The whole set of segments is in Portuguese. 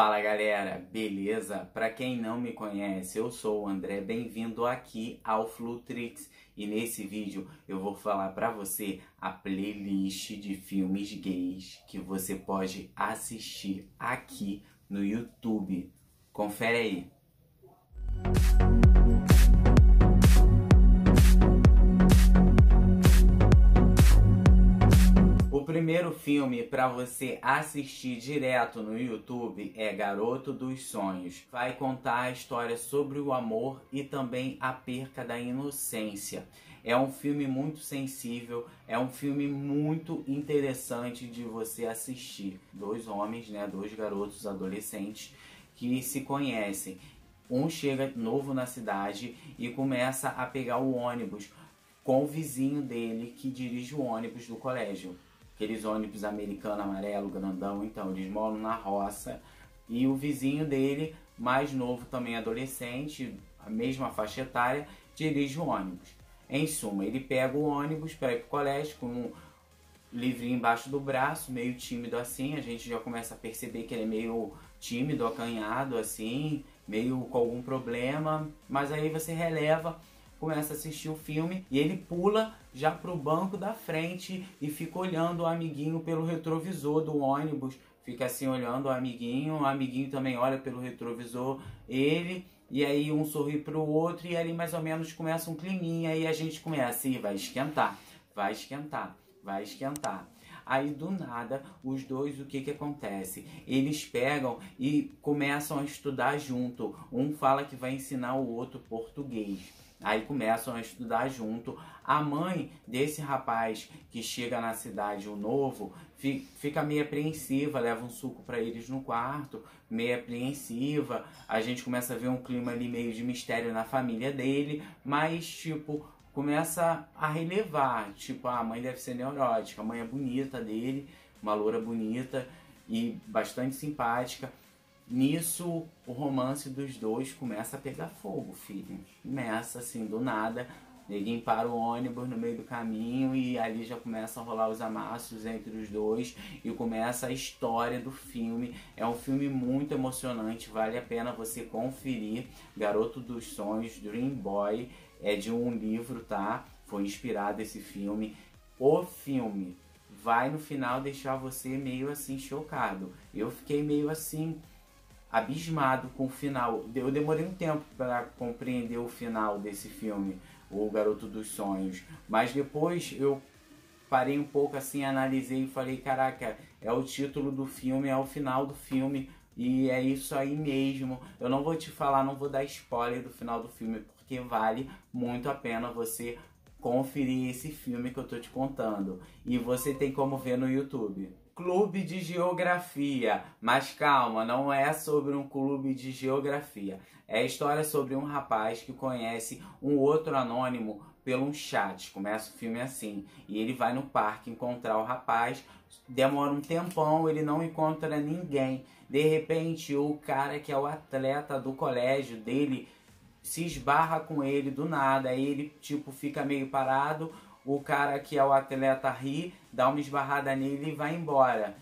Fala galera, beleza? Para quem não me conhece, eu sou o André, bem-vindo aqui ao Flutrix e nesse vídeo eu vou falar para você a playlist de filmes gays que você pode assistir aqui no YouTube. Confere aí. Primeiro filme para você assistir direto no YouTube é Garoto dos Sonhos. Vai contar a história sobre o amor e também a perca da inocência. É um filme muito sensível, é um filme muito interessante de você assistir. Dois homens, né, dois garotos adolescentes que se conhecem. Um chega novo na cidade e começa a pegar o ônibus com o vizinho dele que dirige o ônibus do colégio aqueles ônibus americano amarelo, grandão, então eles moram na roça. E o vizinho dele, mais novo também adolescente, a mesma faixa etária, dirige o ônibus. Em suma, ele pega o ônibus para ir para o colégio com um livrinho embaixo do braço, meio tímido assim. A gente já começa a perceber que ele é meio tímido, acanhado assim, meio com algum problema. Mas aí você releva começa a assistir o filme e ele pula já pro banco da frente e fica olhando o amiguinho pelo retrovisor do ônibus. Fica assim olhando o amiguinho, o amiguinho também olha pelo retrovisor, ele, e aí um sorri pro outro, e ali mais ou menos começa um climinha, e a gente começa, e vai esquentar, vai esquentar, vai esquentar. Aí do nada, os dois, o que que acontece? Eles pegam e começam a estudar junto. Um fala que vai ensinar o outro português. Aí começam a estudar junto. A mãe desse rapaz que chega na cidade, o novo, fica meio apreensiva, leva um suco para eles no quarto, meio apreensiva. A gente começa a ver um clima ali meio de mistério na família dele, mas tipo, começa a relevar, tipo, ah, a mãe deve ser neurótica, a mãe é bonita dele, uma loura bonita e bastante simpática. Nisso, o romance dos dois começa a pegar fogo, filho. Começa assim, do nada. Ninguém para o ônibus no meio do caminho e ali já começa a rolar os amassos entre os dois e começa a história do filme. É um filme muito emocionante, vale a pena você conferir. Garoto dos Sonhos, Dream Boy, é de um livro, tá? Foi inspirado esse filme. O filme vai no final deixar você meio assim chocado. Eu fiquei meio assim abismado com o final. Eu demorei um tempo para compreender o final desse filme, O Garoto dos Sonhos, mas depois eu parei um pouco assim, analisei e falei, caraca, é o título do filme, é o final do filme e é isso aí mesmo. Eu não vou te falar, não vou dar spoiler do final do filme, porque vale muito a pena você conferir esse filme que eu tô te contando. E você tem como ver no YouTube. Clube de Geografia. Mas calma, não é sobre um clube de geografia. É a história sobre um rapaz que conhece um outro anônimo pelo chat. Começa o filme assim. E ele vai no parque encontrar o rapaz. Demora um tempão, ele não encontra ninguém. De repente, o cara que é o atleta do colégio dele se esbarra com ele do nada. Aí ele, tipo, fica meio parado. O cara que é o atleta ri, dá uma esbarrada nele e vai embora.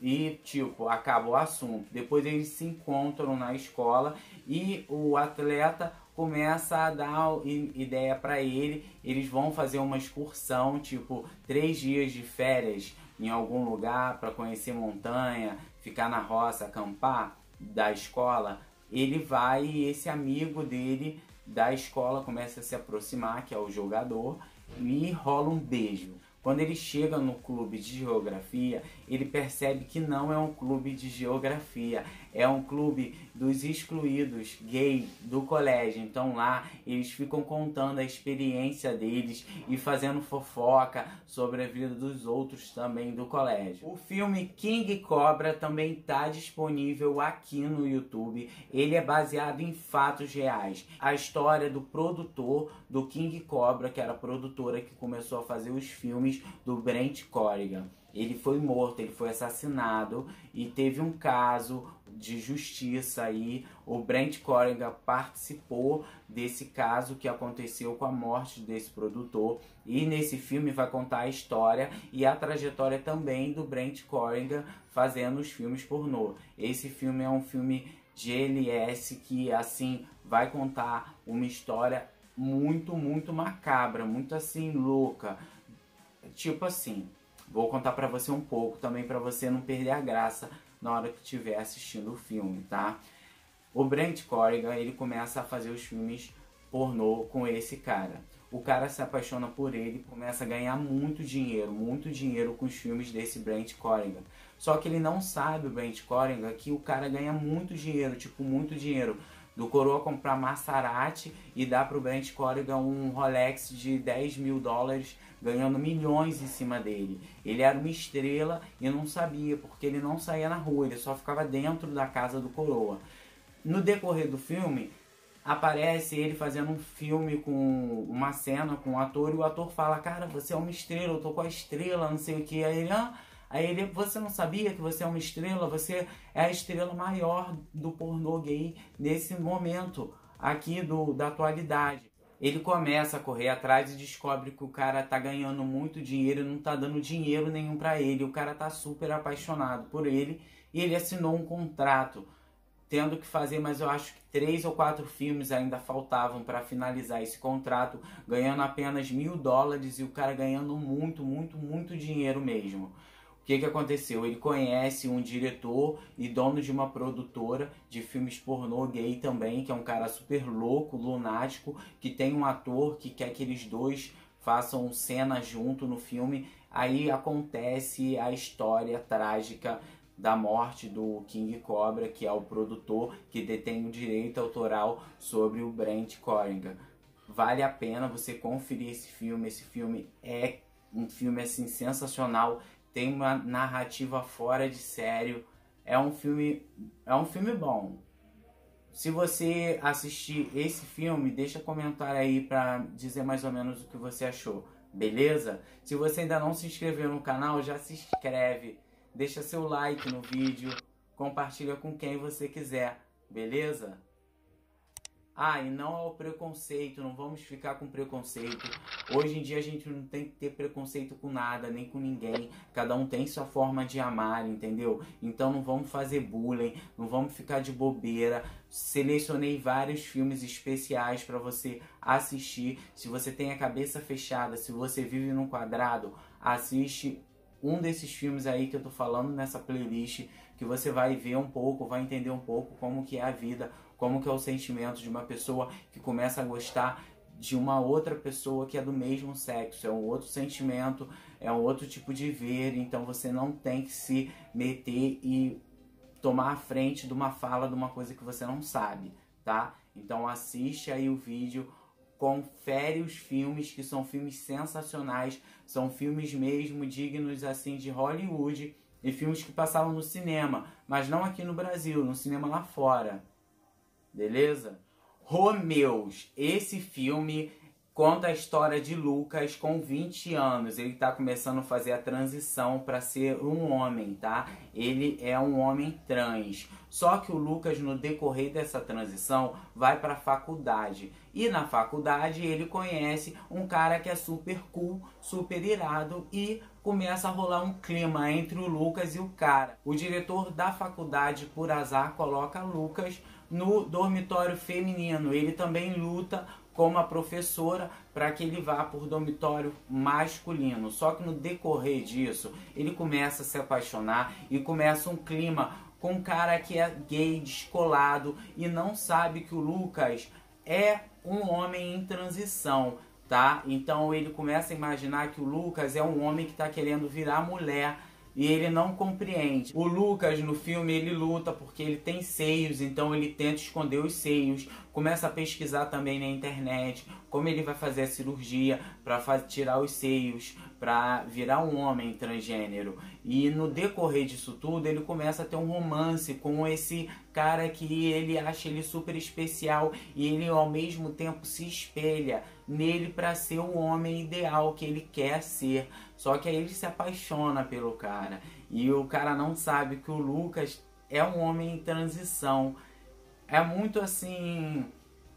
E, tipo, acaba o assunto. Depois eles se encontram na escola e o atleta começa a dar ideia para ele. Eles vão fazer uma excursão, tipo, três dias de férias em algum lugar para conhecer montanha, ficar na roça, acampar da escola ele vai e esse amigo dele da escola começa a se aproximar, que é o jogador, e rola um beijo. Quando ele chega no clube de geografia, ele percebe que não é um clube de geografia, é um clube dos excluídos gay do colégio. Então lá eles ficam contando a experiência deles e fazendo fofoca sobre a vida dos outros também do colégio. O filme King Cobra também está disponível aqui no YouTube. Ele é baseado em fatos reais. A história do produtor do King Cobra, que era a produtora que começou a fazer os filmes do Brent Corrigan. Ele foi morto, ele foi assassinado e teve um caso de justiça aí. O Brent Corrigan participou desse caso que aconteceu com a morte desse produtor. E nesse filme vai contar a história e a trajetória também do Brent Corrigan fazendo os filmes pornô. Esse filme é um filme GLS que assim vai contar uma história muito, muito macabra, muito assim louca. Tipo assim, vou contar para você um pouco também para você não perder a graça na hora que estiver assistindo o filme, tá? O Brent Corrigan, ele começa a fazer os filmes pornô com esse cara. O cara se apaixona por ele, começa a ganhar muito dinheiro, muito dinheiro com os filmes desse Brent Corrigan. Só que ele não sabe, o Brent Corrigan, que o cara ganha muito dinheiro, tipo, muito dinheiro. Do coroa comprar Maserati e dar pro Brent Corrigan um Rolex de 10 mil dólares, ganhando milhões em cima dele. Ele era uma estrela e não sabia, porque ele não saía na rua, ele só ficava dentro da casa do coroa. No decorrer do filme, aparece ele fazendo um filme com uma cena com um ator e o ator fala, cara, você é uma estrela, eu tô com a estrela, não sei o que. Aí ele, ah, Aí ele, você não sabia que você é uma estrela? Você é a estrela maior do pornô gay nesse momento aqui do, da atualidade. Ele começa a correr atrás e descobre que o cara tá ganhando muito dinheiro e não tá dando dinheiro nenhum para ele. O cara tá super apaixonado por ele e ele assinou um contrato tendo que fazer, mas eu acho que três ou quatro filmes ainda faltavam para finalizar esse contrato, ganhando apenas mil dólares e o cara ganhando muito, muito, muito dinheiro mesmo. O que, que aconteceu? Ele conhece um diretor e dono de uma produtora de filmes pornô gay também, que é um cara super louco, lunático, que tem um ator que quer que eles dois façam cena junto no filme. Aí acontece a história trágica da morte do King Cobra, que é o produtor que detém o direito autoral sobre o Brent Corrigan. Vale a pena você conferir esse filme. Esse filme é um filme assim sensacional tem uma narrativa fora de sério. É um filme, é um filme bom. Se você assistir esse filme, deixa comentário aí para dizer mais ou menos o que você achou, beleza? Se você ainda não se inscreveu no canal, já se inscreve, deixa seu like no vídeo, compartilha com quem você quiser, beleza? Ah, e não ao preconceito, não vamos ficar com preconceito. Hoje em dia a gente não tem que ter preconceito com nada, nem com ninguém. Cada um tem sua forma de amar, entendeu? Então não vamos fazer bullying, não vamos ficar de bobeira. Selecionei vários filmes especiais para você assistir. Se você tem a cabeça fechada, se você vive num quadrado, assiste um desses filmes aí que eu tô falando nessa playlist, que você vai ver um pouco, vai entender um pouco como que é a vida, como que é o sentimento de uma pessoa que começa a gostar de uma outra pessoa que é do mesmo sexo, é um outro sentimento, é um outro tipo de ver, então você não tem que se meter e tomar a frente de uma fala de uma coisa que você não sabe, tá? Então assiste aí o vídeo, confere os filmes que são filmes sensacionais, são filmes mesmo dignos assim de Hollywood e filmes que passavam no cinema, mas não aqui no Brasil, no cinema lá fora beleza? Romeus, esse filme conta a história de Lucas com 20 anos. Ele está começando a fazer a transição para ser um homem, tá? Ele é um homem trans. Só que o Lucas, no decorrer dessa transição, vai para a faculdade. E na faculdade ele conhece um cara que é super cool, super irado e começa a rolar um clima entre o Lucas e o cara. O diretor da faculdade, por azar, coloca Lucas no dormitório feminino. Ele também luta como a professora para que ele vá por dormitório masculino. Só que no decorrer disso, ele começa a se apaixonar e começa um clima com um cara que é gay, descolado e não sabe que o Lucas é um homem em transição, tá? Então ele começa a imaginar que o Lucas é um homem que está querendo virar mulher e ele não compreende. O Lucas no filme ele luta porque ele tem seios, então ele tenta esconder os seios, começa a pesquisar também na internet como ele vai fazer a cirurgia para tirar os seios, para virar um homem transgênero. E no decorrer disso tudo, ele começa a ter um romance com esse cara que ele acha ele super especial e ele ao mesmo tempo se espelha nele para ser o homem ideal que ele quer ser. Só que aí ele se apaixona pelo cara e o cara não sabe que o Lucas é um homem em transição. É muito assim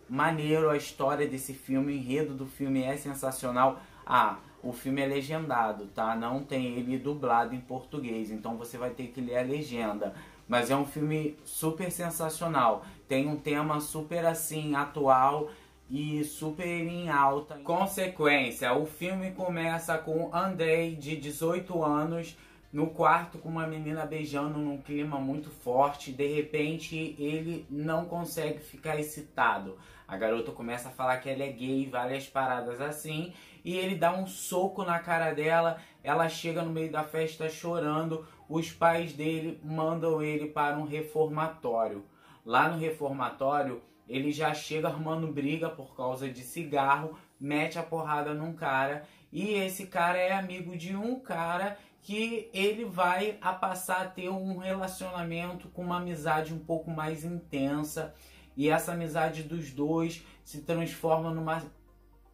maneiro a história desse filme, o enredo do filme é sensacional. Ah, o filme é legendado, tá? Não tem ele dublado em português, então você vai ter que ler a legenda. Mas é um filme super sensacional. Tem um tema super assim atual e super em alta. Consequência, o filme começa com Andrei de 18 anos no quarto com uma menina beijando num clima muito forte. De repente, ele não consegue ficar excitado. A garota começa a falar que ela é gay, várias paradas assim, e ele dá um soco na cara dela. Ela chega no meio da festa chorando. Os pais dele mandam ele para um reformatório. Lá no reformatório, ele já chega armando briga por causa de cigarro, mete a porrada num cara, e esse cara é amigo de um cara que ele vai a passar a ter um relacionamento com uma amizade um pouco mais intensa e essa amizade dos dois se transforma numa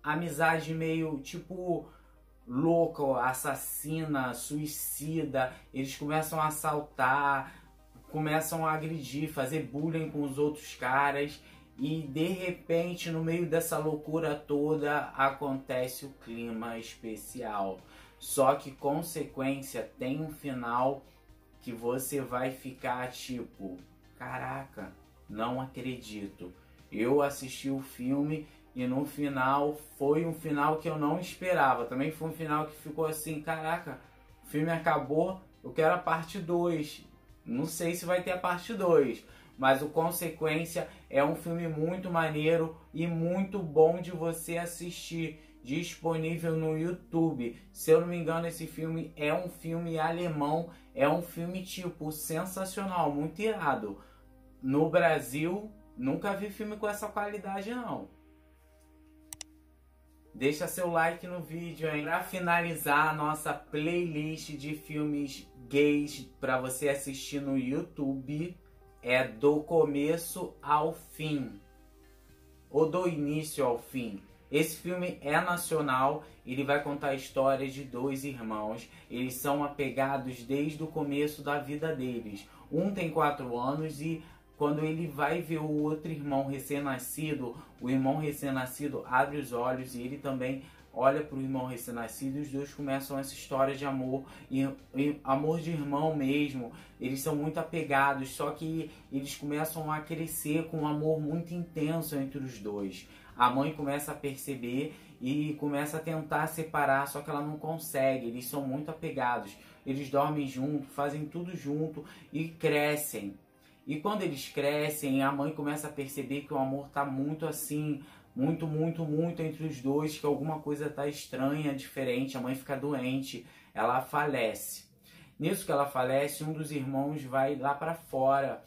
amizade meio tipo louca, assassina, suicida. Eles começam a assaltar, começam a agredir, fazer bullying com os outros caras e de repente no meio dessa loucura toda acontece o clima especial. Só que consequência tem um final que você vai ficar tipo, caraca, não acredito. Eu assisti o filme e no final foi um final que eu não esperava. Também foi um final que ficou assim, caraca, o filme acabou, eu quero a parte 2. Não sei se vai ter a parte 2, mas o Consequência é um filme muito maneiro e muito bom de você assistir disponível no YouTube. Se eu não me engano, esse filme é um filme alemão, é um filme tipo sensacional, muito irado. No Brasil, nunca vi filme com essa qualidade não. Deixa seu like no vídeo, hein? Para finalizar a nossa playlist de filmes gays para você assistir no YouTube, é do começo ao fim. Ou do início ao fim. Esse filme é nacional, ele vai contar a história de dois irmãos. Eles são apegados desde o começo da vida deles. Um tem quatro anos e quando ele vai ver o outro irmão recém-nascido, o irmão recém-nascido abre os olhos e ele também olha para o irmão recém-nascido e os dois começam essa história de amor, e, e, amor de irmão mesmo. Eles são muito apegados, só que eles começam a crescer com um amor muito intenso entre os dois. A mãe começa a perceber e começa a tentar separar, só que ela não consegue. Eles são muito apegados. Eles dormem junto, fazem tudo junto e crescem. E quando eles crescem, a mãe começa a perceber que o amor tá muito assim, muito, muito, muito entre os dois, que alguma coisa tá estranha, diferente. A mãe fica doente, ela falece. Nisso que ela falece, um dos irmãos vai lá para fora,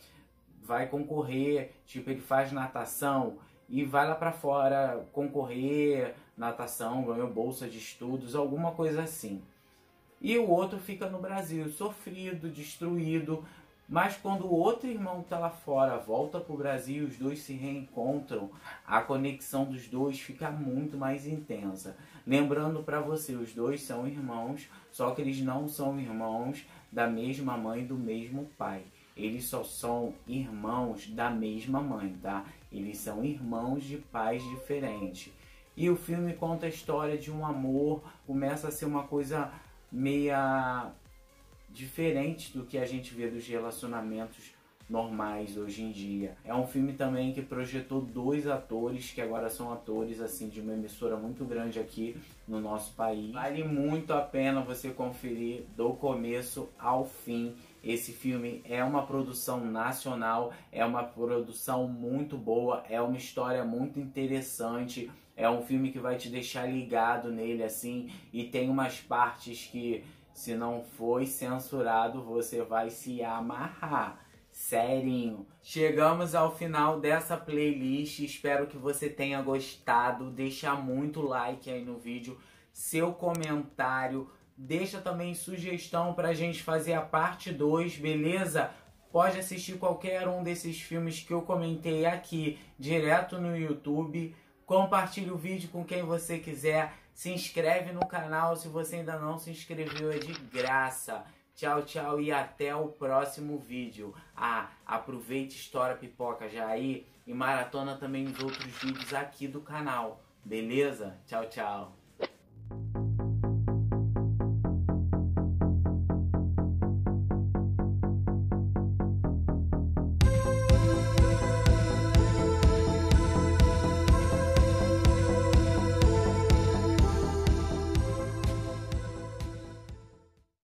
vai concorrer, tipo ele faz natação e vai lá para fora concorrer, natação, ganhou bolsa de estudos, alguma coisa assim. E o outro fica no Brasil, sofrido, destruído, mas quando o outro irmão que tá lá fora volta pro Brasil, os dois se reencontram, a conexão dos dois fica muito mais intensa. Lembrando para você, os dois são irmãos, só que eles não são irmãos da mesma mãe do mesmo pai. Eles só são irmãos da mesma mãe, tá? Eles são irmãos de pais diferentes. E o filme conta a história de um amor, começa a ser uma coisa meia diferente do que a gente vê dos relacionamentos normais hoje em dia. É um filme também que projetou dois atores que agora são atores assim de uma emissora muito grande aqui no nosso país. Vale muito a pena você conferir do começo ao fim. Esse filme é uma produção nacional, é uma produção muito boa, é uma história muito interessante. É um filme que vai te deixar ligado nele assim e tem umas partes que se não foi censurado, você vai se amarrar. Serinho. Chegamos ao final dessa playlist. Espero que você tenha gostado. Deixa muito like aí no vídeo, seu comentário. Deixa também sugestão pra gente fazer a parte 2, beleza? Pode assistir qualquer um desses filmes que eu comentei aqui, direto no YouTube. Compartilhe o vídeo com quem você quiser. Se inscreve no canal se você ainda não se inscreveu, é de graça. Tchau, tchau e até o próximo vídeo. Ah, aproveite História Pipoca já aí e maratona também os outros vídeos aqui do canal. Beleza? Tchau, tchau.